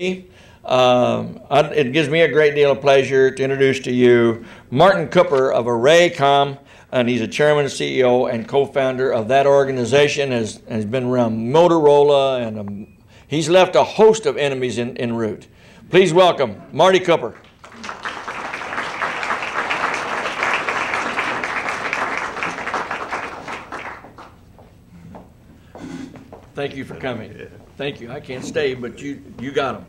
Um, I- It gives me a great deal of pleasure to introduce to you Martin Cooper of ArrayComm, and he's a chairman, CEO, and co-founder of that organization, has, has been around Motorola, and um, he's left a host of enemies in, en route. Please welcome Marty Cooper. Thank you for coming. Thank you. I can't stay, but you, you got them.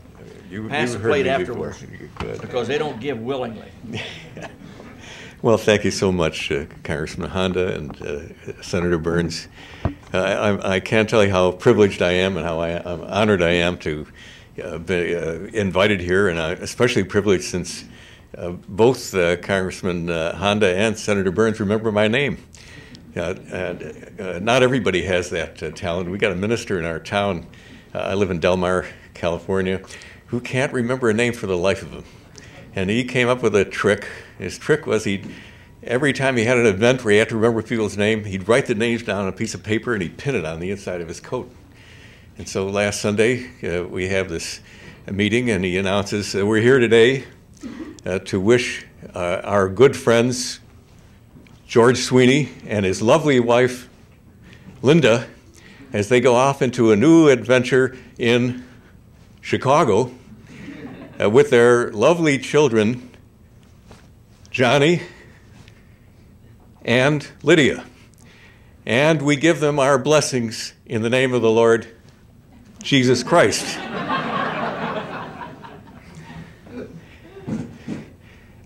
You- Pass you've the plate afterwards. Because they don't give willingly. Well, thank you so much, uh, Congressman Honda and uh, Senator Burns. Uh, I, I can't tell you how privileged I am and how I, I'm honored I am to uh, be uh, invited here, and I, especially privileged since uh, both uh, Congressman uh, Honda and Senator Burns remember my name. Uh, and, uh, not everybody has that uh, talent. We got a minister in our town. Uh, I live in Del Mar, California, who can't remember a name for the life of him. And he came up with a trick. His trick was he, every time he had an event where he had to remember people's name, he'd write the names down on a piece of paper and he'd pin it on the inside of his coat. And so last Sunday, uh, we have this meeting, and he announces uh, we're here today uh, to wish uh, our good friends George Sweeney and his lovely wife Linda as they go off into a new adventure in Chicago uh, with their lovely children, Johnny and Lydia. And we give them our blessings in the name of the Lord Jesus Christ.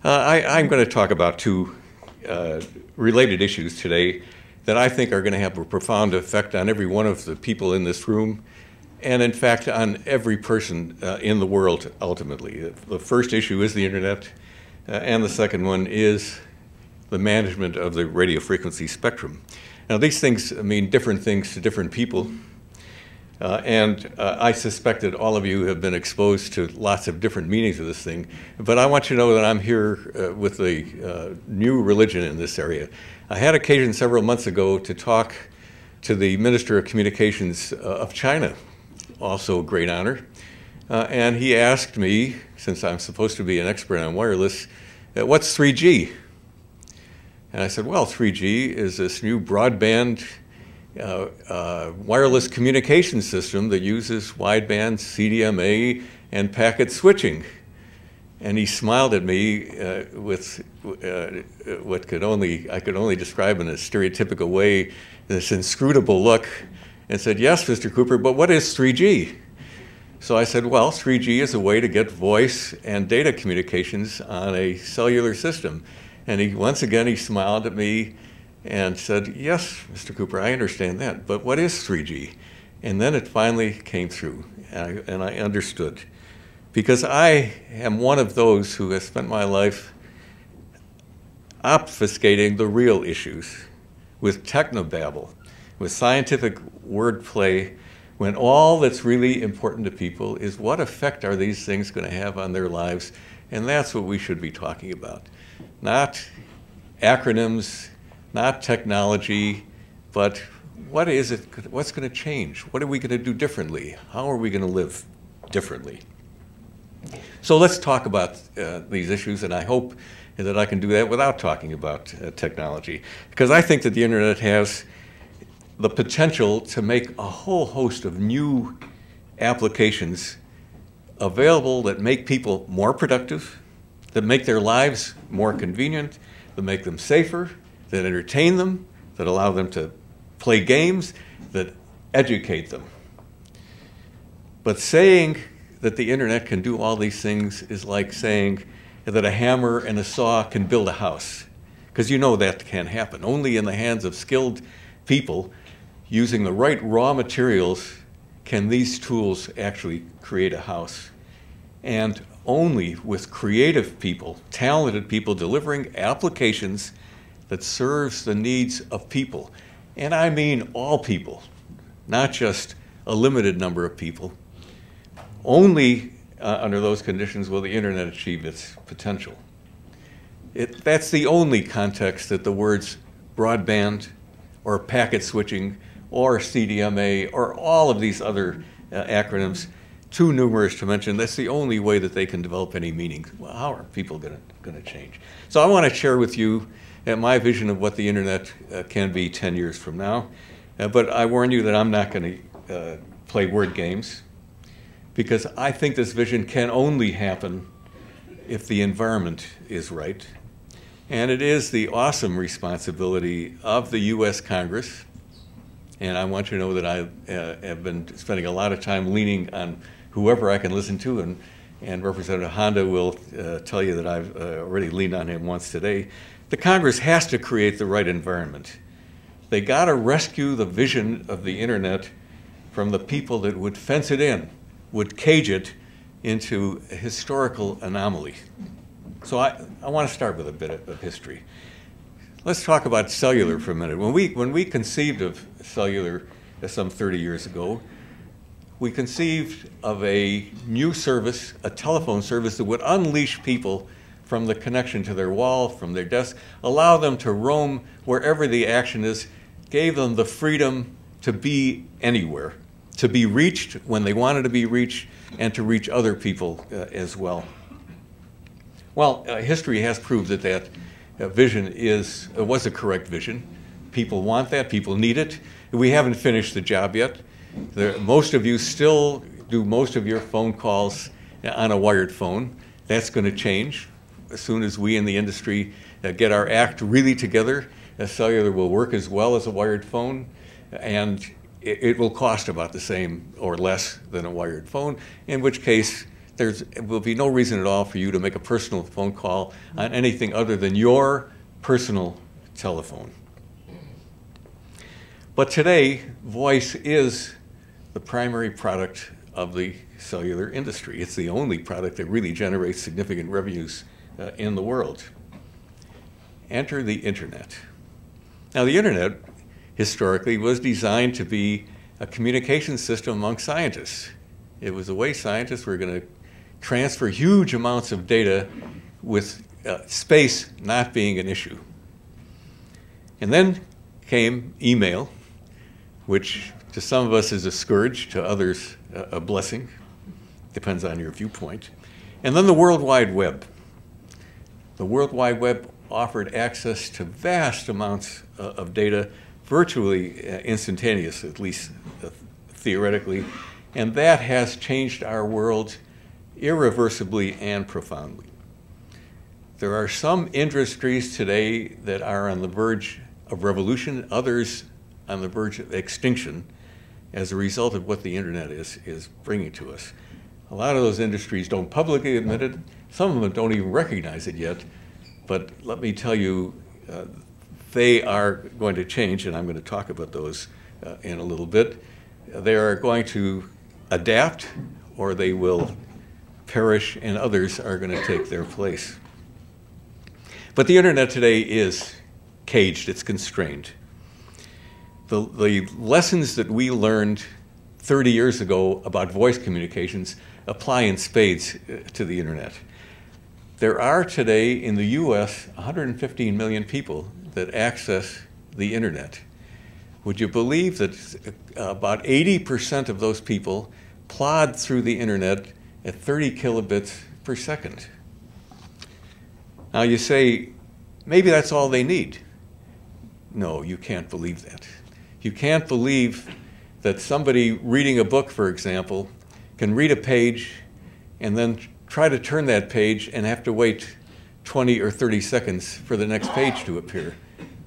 Uh, I, I'm going to talk about two uh, related issues today that I think are going to have a profound effect on every one of the people in this room, and in fact, on every person uh, in the world ultimately. The first issue is the internet, uh, and the second one is the management of the radio frequency spectrum. Now, these things mean different things to different people. Uh, and uh, I suspect that all of you have been exposed to lots of different meanings of this thing. But I want you to know that I'm here uh, with a uh, new religion in this area. I had occasion several months ago to talk to the Minister of Communications uh, of China, also a great honor. Uh, and he asked me, since I'm supposed to be an expert on wireless, what's 3G? And I said, well, 3G is this new broadband uh, uh, wireless communication system that uses wideband CDMA and packet switching. And he smiled at me uh, with uh, what could only I could only describe in a stereotypical way, this inscrutable look, and said, "Yes, Mr. Cooper, but what is 3G?" So I said, "Well, 3G is a way to get voice and data communications on a cellular system." And he once again he smiled at me and said, Yes, Mr. Cooper, I understand that, but what is 3G? And then it finally came through, and I, and I understood. Because I am one of those who has spent my life obfuscating the real issues with technobabble, with scientific wordplay, when all that's really important to people is what effect are these things going to have on their lives, and that's what we should be talking about. Not acronyms, not technology, but what is it, what's going to change? What are we going to do differently? How are we going to live differently? So let's talk about uh, these issues, and I hope that I can do that without talking about uh, technology. Because I think that the internet has the potential to make a whole host of new applications available that make people more productive, that make their lives more convenient, that make them safer, that entertain them, that allow them to play games, that educate them. But saying that the internet can do all these things is like saying that a hammer and a saw can build a house. Because you know that can't happen. Only in the hands of skilled people using the right raw materials can these tools actually create a house. And only with creative people, talented people delivering applications that serves the needs of people. And I mean all people, not just a limited number of people. Only uh, under those conditions will the internet achieve its potential. It, that's the only context that the words broadband or packet switching or CDMA or all of these other uh, acronyms too numerous to mention. That's the only way that they can develop any meaning. Well, how are people going to change? So I want to share with you uh, my vision of what the internet uh, can be 10 years from now. Uh, but I warn you that I'm not going to uh, play word games because I think this vision can only happen if the environment is right. And it is the awesome responsibility of the U.S. Congress. And I want you to know that I uh, have been spending a lot of time leaning on whoever I can listen to. And, and Representative Honda will uh, tell you that I've uh, already leaned on him once today. The Congress has to create the right environment. They got to rescue the vision of the internet from the people that would fence it in, would cage it into a historical anomaly. So I, I want to start with a bit of, history. Let's talk about cellular for a minute. When we, when we conceived of cellular uh, some 30 years ago, we conceived of a new service, a telephone service that would unleash people from the connection to their wall, from their desk, allow them to roam wherever the action is, gave them the freedom to be anywhere, to be reached when they wanted to be reached, and to reach other people uh, as well. Well, uh, history has proved that that uh, vision is uh, was a correct vision. People want that. People need it. We haven't finished the job yet. Most of you still do most of your phone calls on a wired phone. That's going to change as soon as we in the industry uh, get our act really together. A cellular will work as well as a wired phone, and it, it will cost about the same or less than a wired phone. In which case, there will be no reason at all for you to make a personal phone call on anything other than your personal telephone. But today, voice is the primary product of the cellular industry. It's the only product that really generates significant revenues uh, in the world. Enter the internet. Now, the internet historically was designed to be a communication system among scientists. It was a way scientists were going to transfer huge amounts of data with uh, space not being an issue. And then came email, which to some of us is a scourge, to others a blessing. Depends on your viewpoint. And then the World Wide Web. The World Wide Web offered access to vast amounts uh, of data, virtually uh, instantaneous, at least uh, theoretically. And that has changed our world irreversibly and profoundly. There are some industries today that are on the verge of revolution, others on the verge of extinction as a result of what the internet is, is bringing to us. A lot of those industries don't publicly admit it. Some of them don't even recognize it yet. But let me tell you, uh, they are going to change, and I'm going to talk about those uh, in a little bit. They are going to adapt, or they will perish, and others are going to take their place. But the internet today is caged, it's constrained. The, the lessons that we learned 30 years ago about voice communications apply in spades uh, to the internet. There are today in the US 115 million people that access the internet. Would you believe that uh, about 80% of those people plod through the internet at 30 kilobits per second? Now you say, maybe that's all they need. No, you can't believe that. You can't believe that somebody reading a book, for example, can read a page and then try to turn that page and have to wait 20 or 30 seconds for the next page to appear.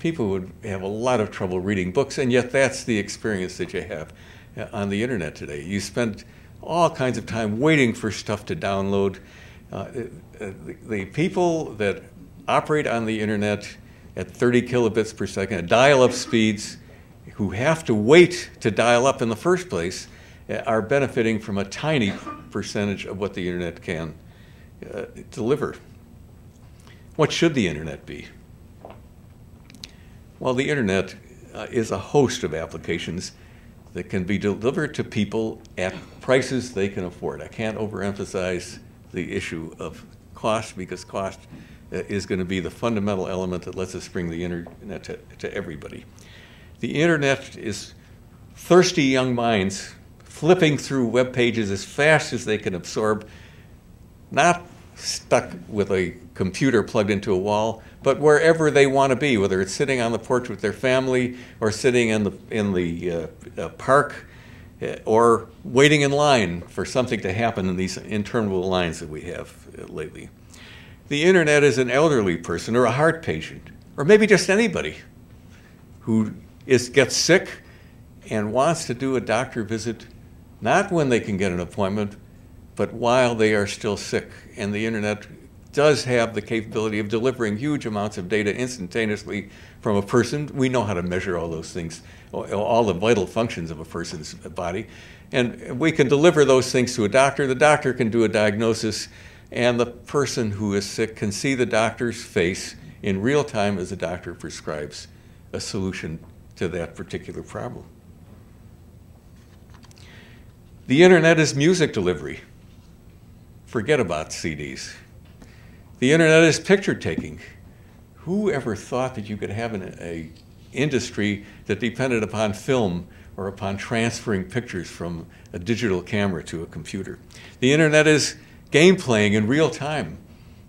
People would have a lot of trouble reading books, and yet that's the experience that you have uh, on the internet today. You spend all kinds of time waiting for stuff to download. Uh, uh the, the people that operate on the internet at 30 kilobits per second, at dial up speeds, who have to wait to dial up in the first place uh, are benefiting from a tiny percentage of what the internet can uh, deliver. What should the internet be? Well, the internet uh, is a host of applications that can be delivered to people at prices they can afford. I can't overemphasize the issue of cost because cost uh, is going to be the fundamental element that lets us bring the internet to, to everybody. The internet is thirsty young minds flipping through web pages as fast as they can absorb, not stuck with a computer plugged into a wall, but wherever they want to be, whether it's sitting on the porch with their family or sitting in the, in the uh, uh, park uh, or waiting in line for something to happen in these interminable lines that we have uh, lately. The internet is an elderly person or a heart patient, or maybe just anybody who is, gets sick and wants to do a doctor visit, not when they can get an appointment, but while they are still sick. And the internet does have the capability of delivering huge amounts of data instantaneously from a person. We know how to measure all those things, all the vital functions of a person's body. And we can deliver those things to a doctor. The doctor can do a diagnosis, and the person who is sick can see the doctor's face in real time as the doctor prescribes a solution to that particular problem. The internet is music delivery. Forget about CDs. The internet is picture taking. Who ever thought that you could have an a industry that depended upon film or upon transferring pictures from a digital camera to a computer? The internet is game playing in real time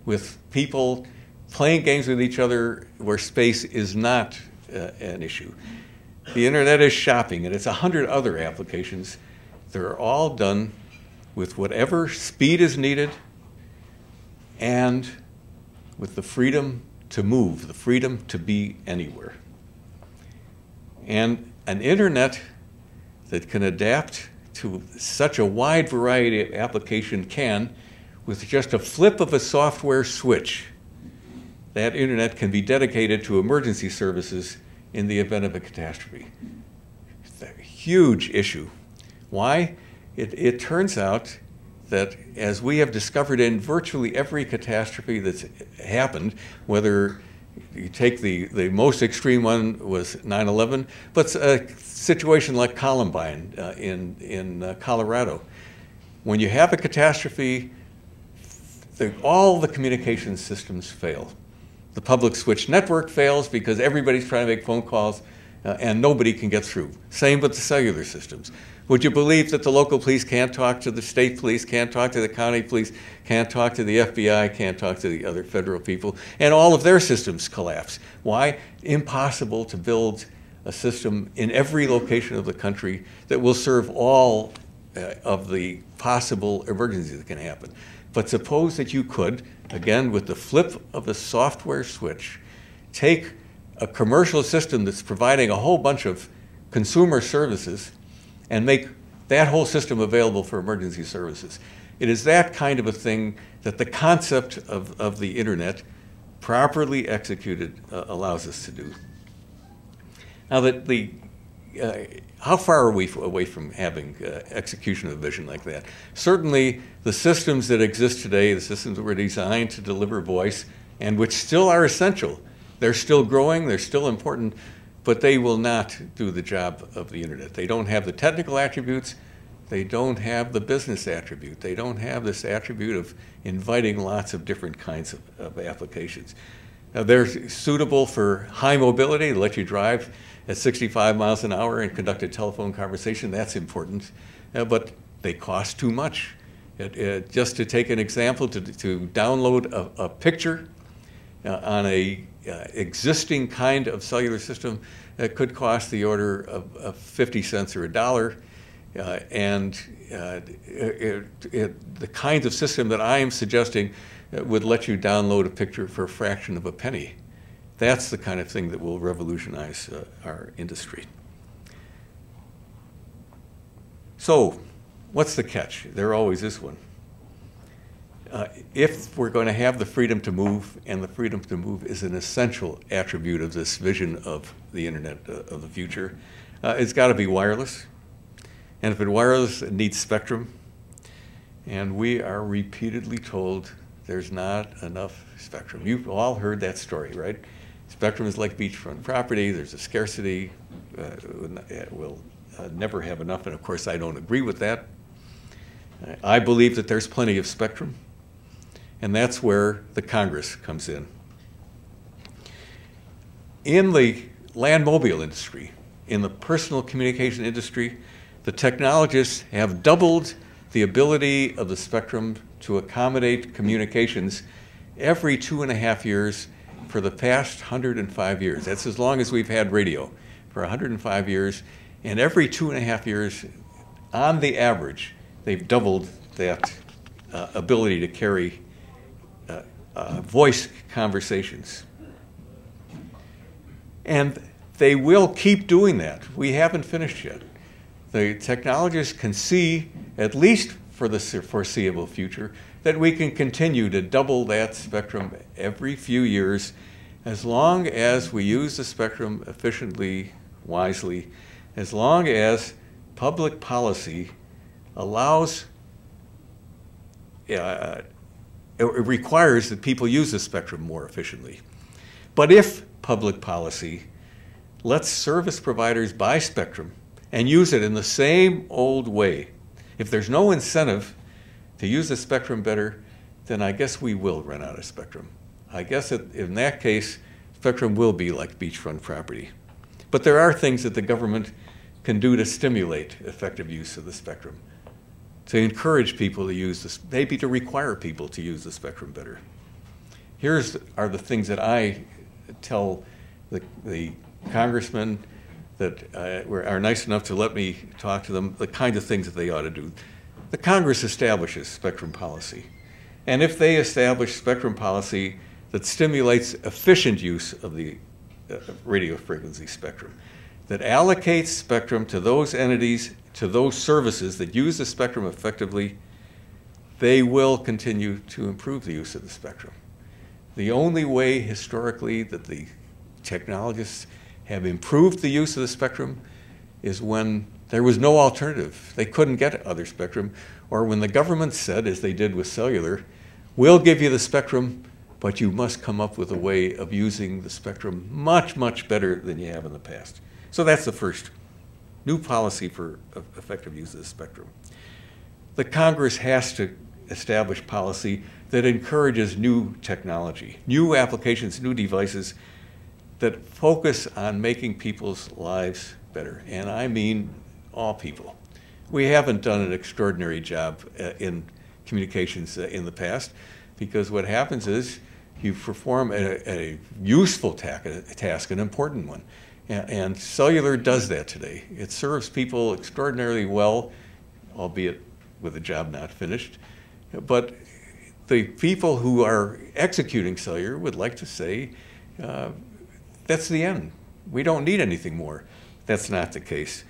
with people playing games with each other where space is not uh, an issue. The internet is shopping, and it's a hundred other applications. They're all done with whatever speed is needed and with the freedom to move, the freedom to be anywhere. And an internet that can adapt to such a wide variety of application can, with just a flip of a software switch, that internet can be dedicated to emergency services in the event of a catastrophe. It's a huge issue. Why? It, it turns out that, as we have discovered in virtually every catastrophe that's happened, whether you take the, the most extreme one was 9-11, but a situation like Columbine uh, in, in uh, Colorado. When you have a catastrophe, the, all the communication systems fail. The public switch network fails because everybody's trying to make phone calls uh, and nobody can get through. Same with the cellular systems. Would you believe that the local police can't talk to the state police, can't talk to the county police, can't talk to the FBI, can't talk to the other federal people, and all of their systems collapse? Why? Impossible to build a system in every location of the country that will serve all uh, of the possible emergencies that can happen. But suppose that you could, again, with the flip of the software switch, take a commercial system that's providing a whole bunch of consumer services and make that whole system available for emergency services. It is that kind of a thing that the concept of, of the internet, properly executed, uh, allows us to do. Now, that the, uh, how far are we away from having uh, execution of a vision like that? Certainly, the systems that exist today, the systems that were designed to deliver voice, and which still are essential, they're still growing, they're still important, but they will not do the job of the internet. They don't have the technical attributes. They don't have the business attribute. They don't have this attribute of inviting lots of different kinds of, of applications. Now, they're suitable for high mobility, let you drive at 65 miles an hour and conduct a telephone conversation. That's important. Uh, but they cost too much. It, it, just to take an example, to, to download a, a picture uh, on a existing kind of cellular system that could cost the order of, of 50 cents or a dollar. Uh, and uh, it, it, the kinds of system that I am suggesting would let you download a picture for a fraction of a penny. That's the kind of thing that will revolutionize uh, our industry. So, what's the catch? There always is one uh, if we're going to have the freedom to move, and the freedom to move is an essential attribute of this vision of the internet uh, of the future, uh, it's got to be wireless. And if it's wireless, it needs spectrum. And we are repeatedly told there's not enough spectrum. You've all heard that story, right? Spectrum is like beachfront property. There's a scarcity. Uh, we'll uh, never have enough. And of course, I don't agree with that. I believe that there's plenty of spectrum and that's where the Congress comes in. In the land mobile industry, in the personal communication industry, The technologists have doubled the ability of the spectrum to accommodate communications every two and a half years for the past 105 years. That's as long as we've had radio, for 105 years. And every two and a half years, on the average, they've doubled that uh, ability to carry uh, voice conversations. And they will keep doing that. We haven't finished yet. The technologists can see, at least for the foreseeable future, that we can continue to double that spectrum every few years as long as we use the spectrum efficiently, wisely, as long as public policy allows, uh, it requires that people use the spectrum more efficiently. But if public policy lets service providers buy spectrum and use it in the same old way, if there's no incentive to use the spectrum better, then I guess we will run out of spectrum. I guess it, in that case, spectrum will be like beachfront property. But there are things that the government can do to stimulate effective use of the spectrum, to encourage people to use this, maybe to require people to use the spectrum better. Here's are the things that I tell the, the congressmen that uh, are nice enough to let me talk to them, the kinds of things that they ought to do. The Congress establishes spectrum policy. And if they establish spectrum policy that stimulates efficient use of the uh, radio frequency spectrum, that allocates spectrum to those entities, to those services that use the spectrum effectively, they will continue to improve the use of the spectrum. The only way historically that the technologists have improved the use of the spectrum is when there was no alternative. They couldn't get other spectrum. Or when the government said, as they did with cellular, we'll give you the spectrum, but you must come up with a way of using the spectrum much, much better than you have in the past. So that's the first new policy for effective use of the spectrum. The Congress has to establish policy that encourages new technology, new applications, new devices that focus on making people's lives better. And I mean all people. We haven't done an extraordinary job uh, in communications uh, in the past because what happens is you perform a, a useful ta task, an important one. And, cellular does that today. It serves people extraordinarily well, albeit with a job not finished. But the people who are executing cellular would like to say, uh, that's the end. We don't need anything more. That's not the case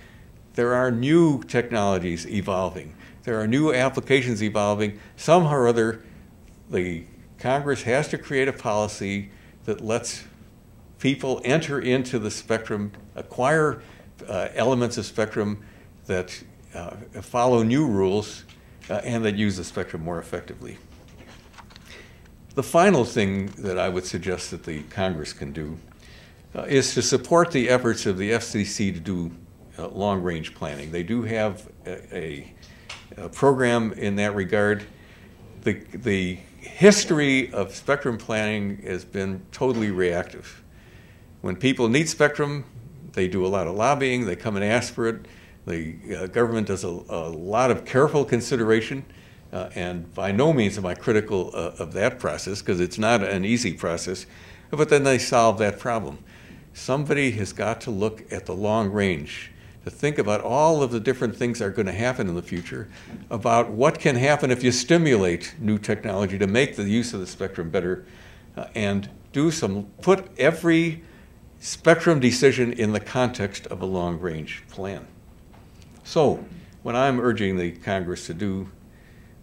there are new technologies evolving. There are new applications evolving. Somehow or other, the Congress has to create a policy that lets people enter into the spectrum, acquire uh, elements of spectrum that uh, follow new rules uh, and that use the spectrum more effectively. The final thing that I would suggest that the Congress can do uh, is to support the efforts of the FCC to do uh, long-range planning. They do have a, a, a, program in that regard. The, the history of spectrum planning has been totally reactive. When people need spectrum, they do a lot of lobbying, they come and ask for it. The uh, government does a, a, lot of careful consideration, uh, and by no means am I critical uh, of that process because it's not an easy process, but then they solve that problem. Somebody has got to look at the long range to think about all of the different things that are going to happen in the future, about what can happen if you stimulate new technology to make the use of the spectrum better, uh, and do some, put every spectrum decision in the context of a long range plan. So, what I'm urging the Congress to do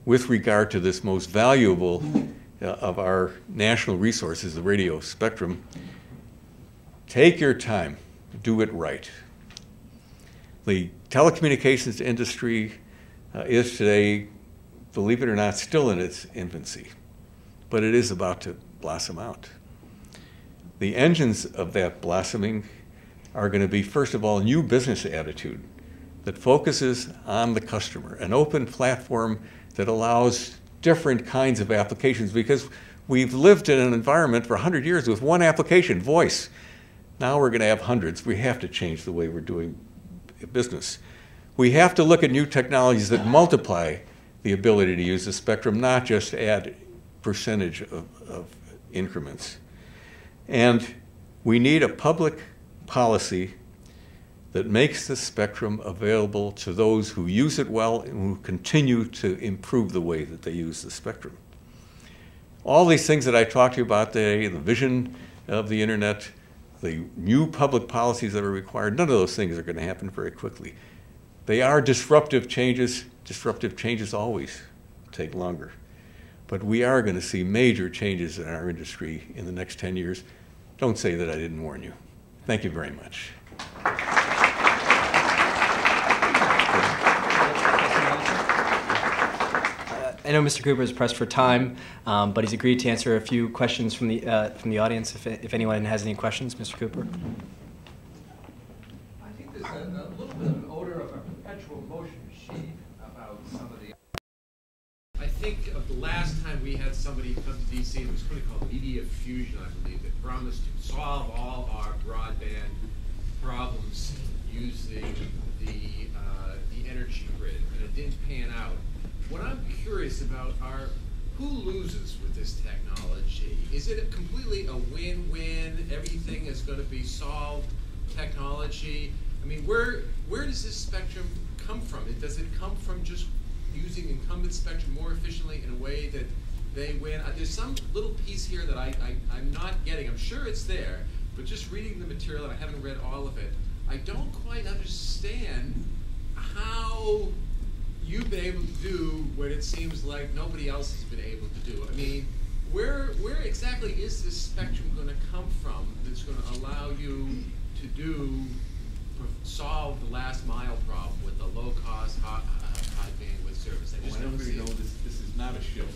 with regard to this most valuable uh, of our national resources, the radio spectrum, take your time, do it right. The telecommunications industry uh, is today, believe it or not, still in its infancy, but it is about to blossom out. The engines of that blossoming are going to be, first of all, new business attitude that focuses on the customer, an open platform that allows different kinds of applications because we've lived in an environment for 100 years with one application, voice. Now we're going to have hundreds. We have to change the way we're doing business. we have to look at new technologies that multiply the ability to use the spectrum, not just add percentage of, of increments. And we need a public policy that makes the spectrum available to those who use it well and who continue to improve the way that they use the spectrum. All these things that I talked to you about today, the vision of the internet, the new public policies that are required, none of those things are going to happen very quickly. They are disruptive changes. Disruptive changes always take longer. But we are going to see major changes in our industry in the next 10 years. Don't say that I didn't warn you. Thank you very much. I know Mr. Cooper is pressed for time, um, but he's agreed to answer a few questions from the uh, from the audience. If, if anyone has any questions, Mr. Cooper. I think there's a, a little bit of an odor of a perpetual motion machine about some of the. I think of the last time we had somebody come to DC, it was something called Media Fusion, I believe, that promised to solve all our broadband problems using the uh, the energy grid, and it didn't pan out. What I'm curious about are who loses with this technology? Is it a completely a win-win? Everything is going to be solved technology. I mean, where where does this spectrum come from? It, does it come from just using incumbent spectrum more efficiently in a way that they win? Uh, there's some little piece here that I, I I'm not getting. I'm sure it's there, but just reading the material, and I haven't read all of it, I don't quite understand how you've been able to do what it seems like nobody else has been able to do. I mean, where where exactly is this spectrum going to come from that's going to allow you to do solve the last mile problem with the low cost high, service? I just don't see know this, this is not a shill.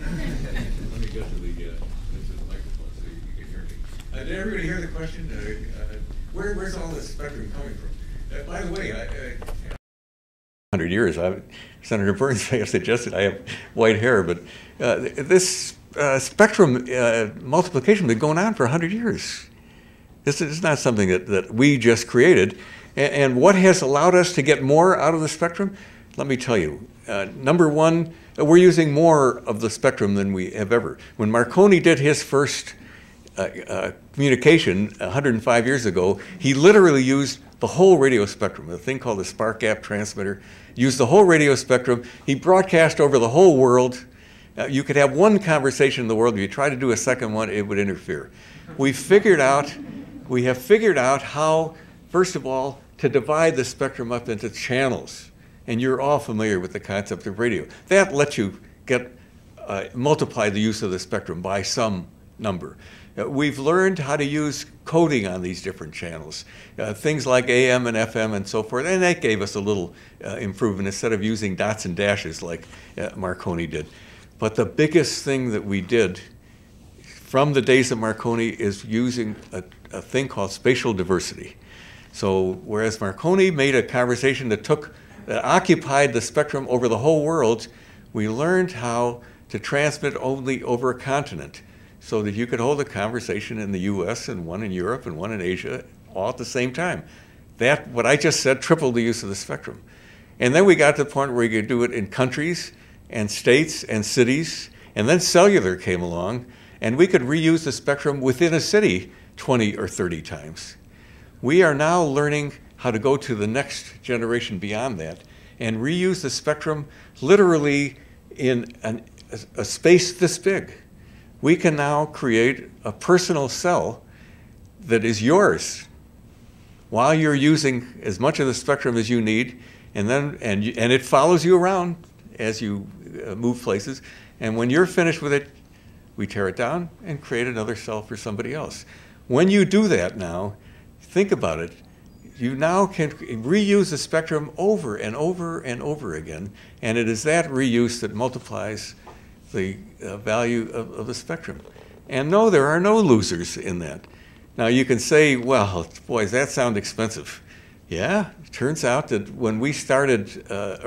Let me get to the, uh, to the microphone so you can hear me. Uh, did everybody hear the question? Uh, uh, where, where's all this spectrum coming from? Uh, by the way, I, uh, hundred years. I, Senator Burns may have suggested I have white hair, but uh, this uh, spectrum uh, multiplication has been going on for hundred years. This is not something that, that we just created. And, and, what has allowed us to get more out of the spectrum? Let me tell you. Uh, number one, we're using more of the spectrum than we have ever. When Marconi did his first uh, uh, communication 105 years ago, he literally used the whole radio spectrum, a thing called the spark gap transmitter, used the whole radio spectrum. He broadcast over the whole world. Uh, you could have one conversation in the world. If you try to do a second one, it would interfere. We figured out, we have figured out how, first of all, to divide the spectrum up into channels. And you're all familiar with the concept of radio. That lets you get uh, multiply the use of the spectrum by some number. Uh, we've learned how to use coding on these different channels, uh, things like AM and FM and so forth, and that gave us a little uh, improvement instead of using dots and dashes like uh, Marconi did. But the biggest thing that we did from the days of Marconi is using a, a thing called spatial diversity. So whereas Marconi made a conversation that took that occupied the spectrum over the whole world, we learned how to transmit only over a continent so that you could hold a conversation in the US and one in Europe and one in Asia all at the same time. That, what I just said, tripled the use of the spectrum. And then we got to the point where you could do it in countries and states and cities. And then cellular came along, and we could reuse the spectrum within a city 20 or 30 times. We are now learning how to go to the next generation beyond that and reuse the spectrum literally in an, a, space this big we can now create a personal cell that is yours while you're using as much of the spectrum as you need, and then and you, and it follows you around as you uh, move places. And when you're finished with it, we tear it down and create another cell for somebody else. When you do that now, think about it. You now can reuse the spectrum over and over and over again, and it is that reuse that multiplies the uh, value of, of the spectrum. And no, there are no losers in that. Now you can say, well, boy, does that sound expensive? Yeah, it turns out that when we started uh,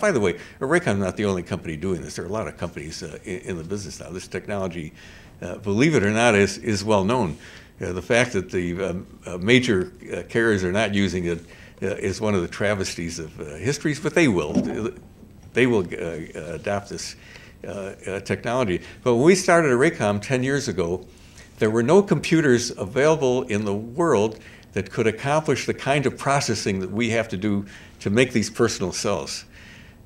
by the way, ArrayComm is not the only company doing this. There are a lot of companies uh, in, in, the business now. This technology, uh, believe it or not, is, is well known. Uh, the fact that the um, uh, major uh, carriers are not using it uh, is one of the travesties of uh, histories, but they will. They will uh, adopt this uh, uh, technology. But when we started at ArrayComm 10 years ago, there were no computers available in the world that could accomplish the kind of processing that we have to do to make these personal cells.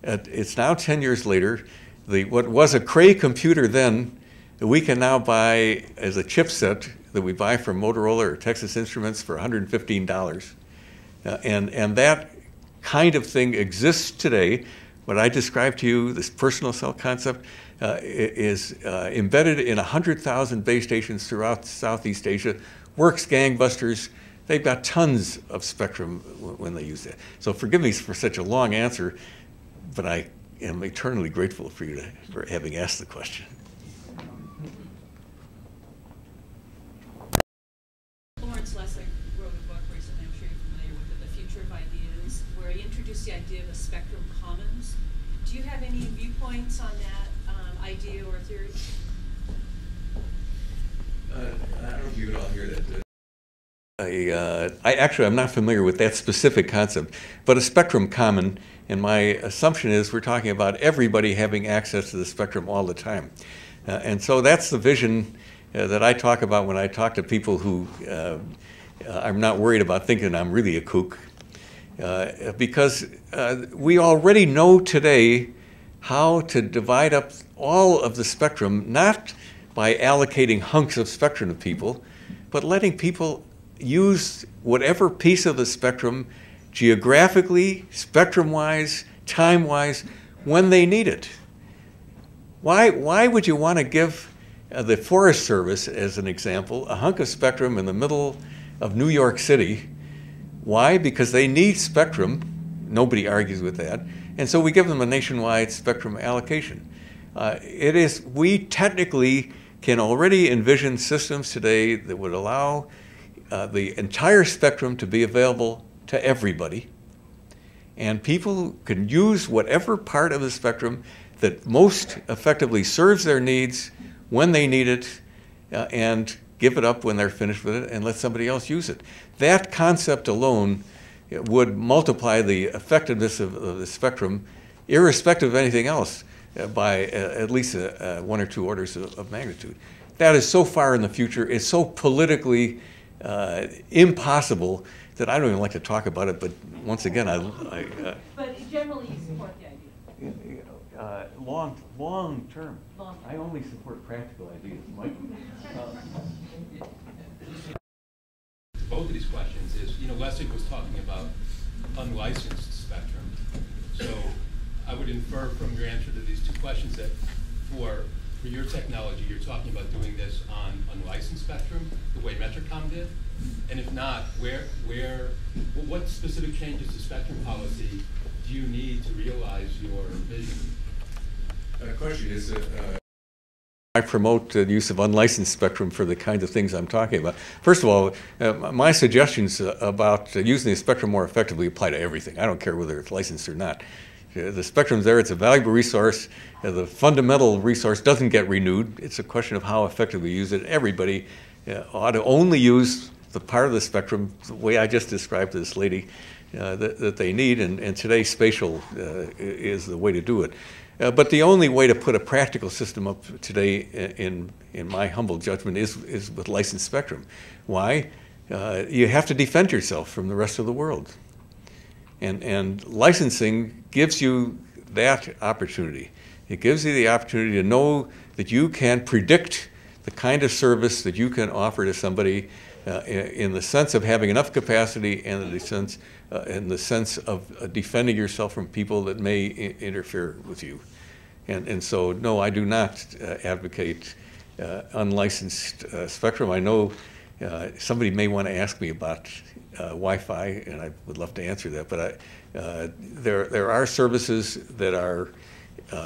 it's now 10 years later. The, what was a Cray computer then, we can now buy as a chipset that we buy from Motorola or Texas Instruments for $115. Uh, and, and that kind of thing exists today. What I described to you, this personal cell concept, uh, is uh, embedded in 100,000 base stations throughout Southeast Asia, works gangbusters. They've got tons of spectrum when they use it. So forgive me for such a long answer, but I am eternally grateful for you to, for having asked the question. Lawrence Lessig wrote a book recently, I'm sure you're familiar with it, The Future of Ideas, where he introduced the idea of a spectrum commons. Do you have any viewpoints on that um, idea or theory? Uh, I don't know if you would all hear that. Uh, I actually, I'm not familiar with that specific concept, but a spectrum common, and my assumption is we're talking about everybody having access to the spectrum all the time. Uh, and so that's the vision uh, that I talk about when I talk to people who uh, I'm not worried about thinking I'm really a kook. Uh, because uh, we already know today how to divide up all of the spectrum, not by allocating hunks of spectrum to people, but letting people use whatever piece of the spectrum geographically, spectrum wise, time wise, when they need it. Why, why would you want to give uh, the Forest Service, as an example, a hunk of spectrum in the middle of New York City? Why? Because they need spectrum. Nobody argues with that. And so we give them a nationwide spectrum allocation. Uh, it is, we technically can already envision systems today that would allow uh, the entire spectrum to be available to everybody. And people can use whatever part of the spectrum that most effectively serves their needs when they need it uh, and give it up when they're finished with it and let somebody else use it. That concept alone would multiply the effectiveness of, of the spectrum, irrespective of anything else, uh, by uh, at least uh, uh, one or two orders of, of, magnitude. That is so far in the future. It's so politically uh, impossible that I don't even like to talk about it. But once again, I. I uh, but generally, you support the idea. Uh, long, long term. Long. I only support practical ideas, Mike. Both of these questions is, you know, Lessig was talking about unlicensed spectrum. So I would infer from your answer to these two questions that for for your technology, you're talking about doing this on unlicensed did? And if not, where, where, what specific changes to spectrum policy do you need to realize your vision? The question is, uh, I promote the use of unlicensed spectrum for the kinds of things I'm talking about. First of all, uh, my suggestions about using the spectrum more effectively apply to everything. I don't care whether it's licensed or not. Uh, the spectrum's there, it's a valuable resource. Uh, the fundamental resource doesn't get renewed. It's a question of how effectively we use it. Everybody uh, ought to only use the part of the spectrum, the way I just described this lady, uh, that, that, they need, and, and today spatial uh, is the way to do it. Uh, but the only way to put a practical system up today, in, in my humble judgment, is, is with licensed spectrum. Why? you have to defend yourself from the rest of the world. And, and licensing gives you that opportunity. It gives you the opportunity to know that you can predict the kind of service that you can offer to somebody uh, in the sense of having enough capacity and in the sense, uh, in the sense of uh, defending yourself from people that may interfere with you. And, and so, no, I do not uh, advocate uh, unlicensed uh, spectrum. I know somebody may want to ask me about Wi-Fi, and I would love to answer that. But I, there there are services that are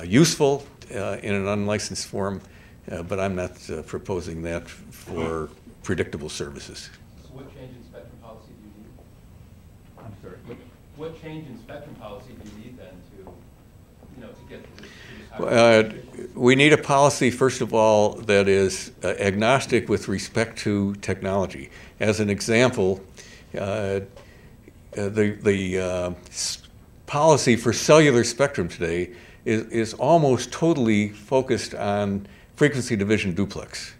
useful in an unlicensed form, uh, but I'm not uh, proposing that for predictable services. So what change in spectrum policy do you need? I'm sorry. What, what change in spectrum policy do you need then to, you know, to get to this? we need a policy, first of all, that is agnostic with respect to technology. As an example, uh, uh, the, the uh, policy for cellular spectrum today is, is almost totally focused on frequency division duplex.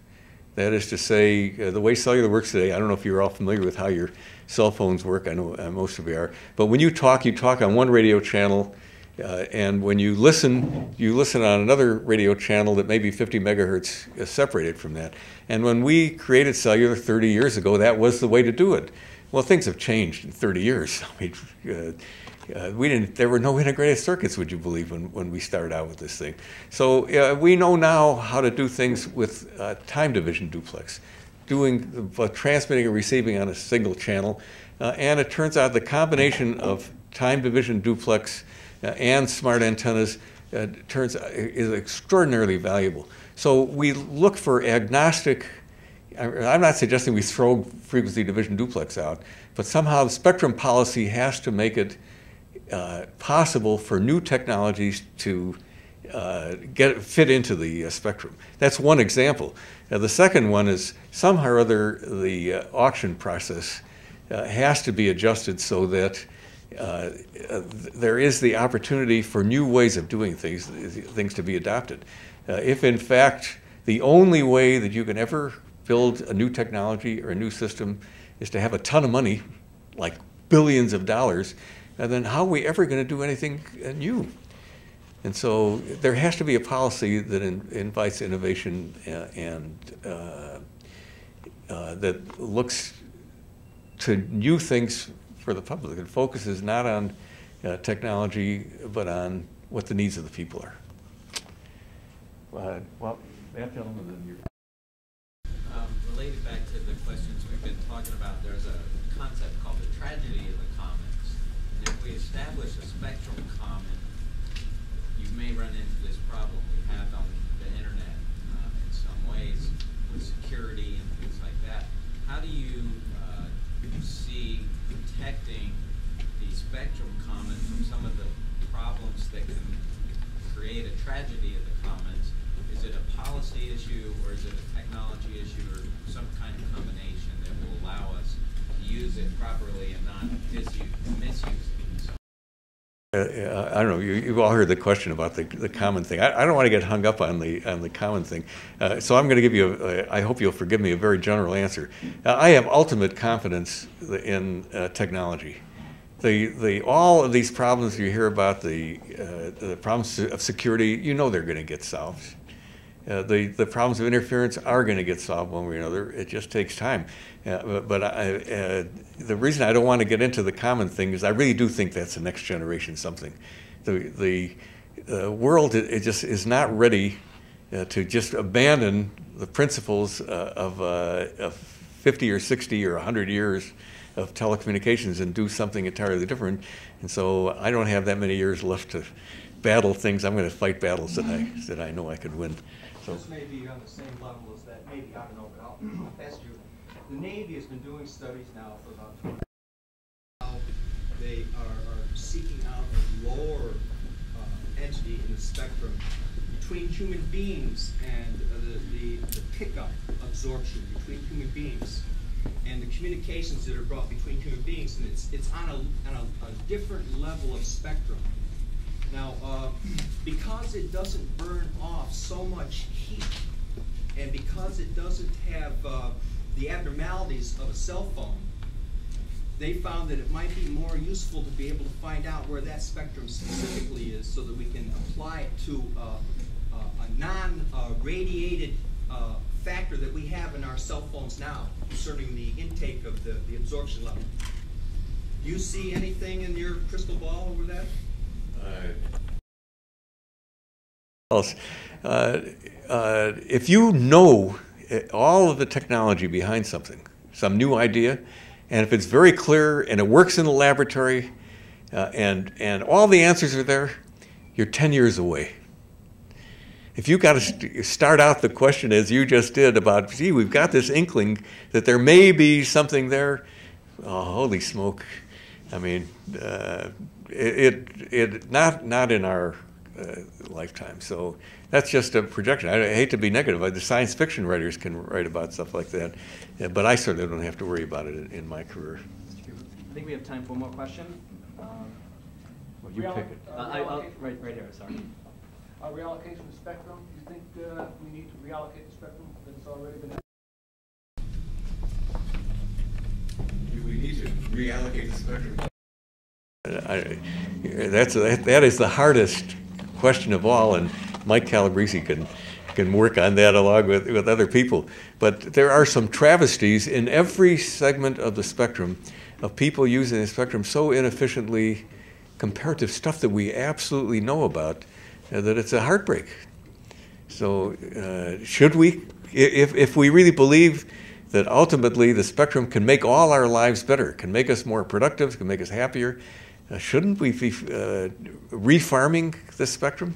That is to say, uh, the way cellular works today, I don't know if you're all familiar with how your cell phones work, I know uh, most of you are, but when you talk, you talk on one radio channel, uh, and when you listen, you listen on another radio channel that may be 50 megahertz uh, separated from that. And when we created cellular 30 years ago, that was the way to do it. Well, things have changed in 30 years. I mean, uh, uh, we didn't. There were no integrated circuits, would you believe, when, when we started out with this thing. So we know now how to do things with time division duplex, doing uh, transmitting and receiving on a single channel, uh, and it turns out the combination of time division duplex uh, and smart antennas turns is extraordinarily valuable. So we look for agnostic. I'm not suggesting we throw frequency division duplex out, but somehow spectrum policy has to make it uh, possible for new technologies to uh, get fit into the uh, spectrum. That's one example. the second one is somehow or other the uh, auction process uh, has to be adjusted so that there is the opportunity for new ways of doing things, things to be adopted. if in fact the only way that you can ever build a new technology or a new system is to have a ton of money, like billions of dollars, and then how are we ever going to do anything new? And so there has to be a policy that in, invites innovation uh, and uh, uh, that looks to new things for the public. It focuses not on uh, technology, but on what the needs of the people are. well, that gentleman, then you um, related back to the questions we've been talking about, there's a concept called the tragedy of the commons. And if we establish a spectrum common, you may run into this problem we have on the internet uh, in some ways with security and things like that. How do you uh, see protecting the spectrum common from some of the problems that can create a tragedy of the commons? Is it a policy issue or is it a technology issue or some kind of combination will allow us to use it properly and not misuse, misuse it? Uh, I don't know. You, have all heard the question about the, the common thing. I, I, don't want to get hung up on the on the common thing, uh, so I'm going to give you. A, I hope you'll forgive me a very general answer. Uh, I have ultimate confidence in uh, technology. The the all of these problems you hear about the uh, the problems of security, you know they're going to get solved. Uh, the, the problems of interference are going to get solved one way or another. It just takes time. Uh, but, but I, uh, the reason I don't want to get into the common thing is I really do think that's the next generation something. The, the world it, it just is not ready uh, to just abandon the principles uh, of, of 50 or 60 or 100 years of telecommunications and do something entirely different. And so I don't have that many years left to battle things. I'm going to fight battles that I, that I know I could win. This may be on the same level as that, maybe, I don't know, but I'll, ask you. The Navy has been doing studies now for about 20 How they are, are seeking out a lower uh, entity in the spectrum between human beings and uh, the, the, the pickup absorption between human beings and the communications that are brought between human beings, and it's, it's on, a, on a, a different level of spectrum. Now, uh, because it doesn't burn off so much heat, and because it doesn't have uh, the abnormalities of a cell phone, they found that it might be more useful to be able to find out where that spectrum specifically is so that we can apply it to uh, uh a non-radiated uh, factor that we have in our cell phones now concerning the intake of the, the absorption level. Do you see anything in your crystal ball over that? Else. Uh, uh, if you know uh, all of the technology behind something, some new idea, and if it's very clear and it works in the laboratory, uh, and and all the answers are there, you're 10 years away. If you've got to st start out the question as you just did about, gee, we've got this inkling that there may be something there. Oh, holy smoke! I mean, uh, it, it, it not not in our uh, lifetime. So that's just a projection. I, I, hate to be negative. The science fiction writers can write about stuff like that, yeah, but I certainly don't have to worry about it in, in my career. I think we have time for one more question. Um, Well, you pick it. uh, I, I'll, right, right here, sorry. Uh, reallocation of spectrum, do you think, uh, we need to reallocate the spectrum that's already been? Do we need to reallocate the spectrum? I, that's, that that is the hardest question of all, and Mike Calabrese can, can work on that along with, with other people. But there are some travesties in every segment of the spectrum of people using the spectrum so inefficiently compared to stuff that we absolutely know about uh, that it's a heartbreak. So, uh, should we, if, if we really believe that ultimately the spectrum can make all our lives better, can make us more productive, can make us happier, uh, shouldn't we be uh, refarming the spectrum?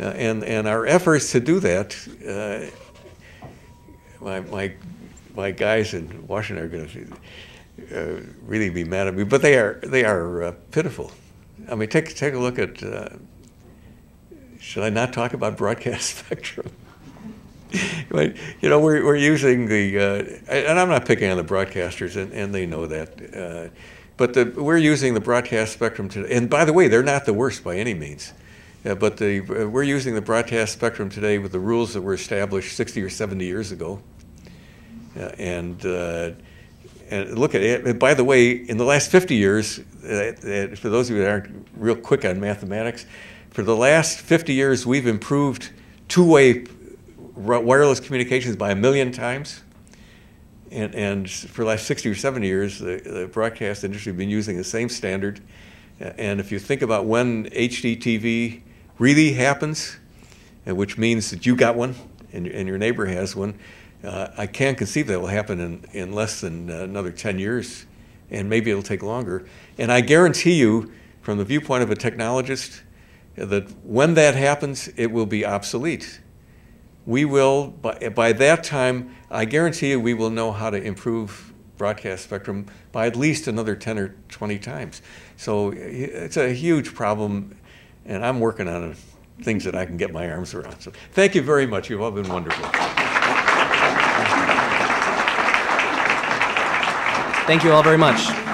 Uh, and, and our efforts to do that, uh, my, my, my guys in Washington are going to uh, really be mad at me, but they are, they are pitiful. I mean, take, take a look at, should I not talk about broadcast spectrum? you know, we're, we're using the, and I'm not picking on the broadcasters, and, and they know that. But the, we're using the broadcast spectrum today. And by the way, they're not the worst by any means. Uh, but the, uh, we're using the broadcast spectrum today with the rules that were established 60 or 70 years ago. Uh, and, uh, and look at it. And by the way, in the last 50 years, uh, for those of you that aren't real quick on mathematics, for the last 50 years, we've improved two-way wireless communications by a million times. And, and for the last 60 or 70 years, the, the broadcast industry has been using the same standard. And if you think about when HDTV really happens, uh, which means that you got one and, and your neighbor has one, uh, I can't conceive that will happen in, in less than uh, another 10 years, and maybe it'll take longer. And I guarantee you, from the viewpoint of a technologist, that when that happens, it will be obsolete. We will, by, by that time, I guarantee you, we will know how to improve broadcast spectrum by at least another 10 or 20 times. So it's a huge problem, and I'm working on things that I can get my arms around. So thank you very much. You've all been wonderful. Thank you all very much.